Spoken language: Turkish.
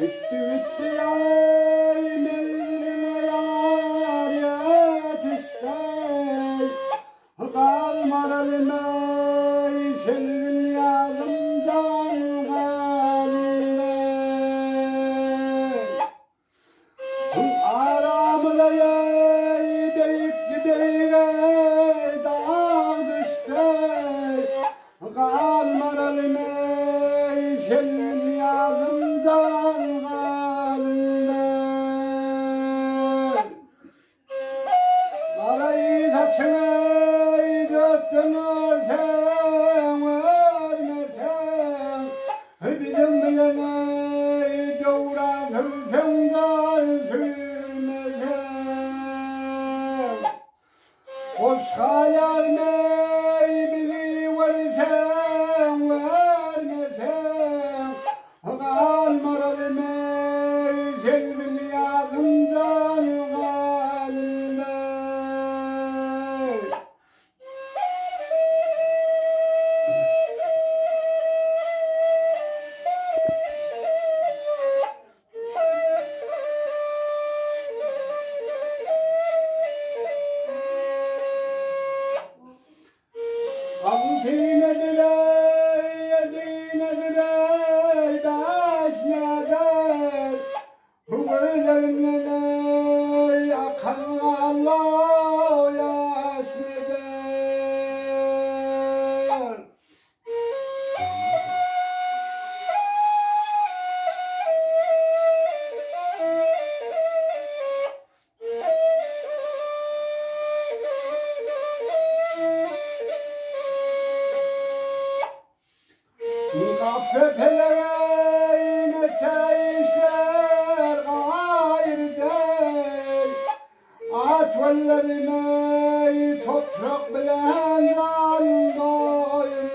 Bitti bitti yay Mevlime yar yetiştey Kalmar elime Körfenden fülmeden Hoş haler Altın Kafelere geçeyişler gayrı değil Aç ellerime toprak bilen can doyur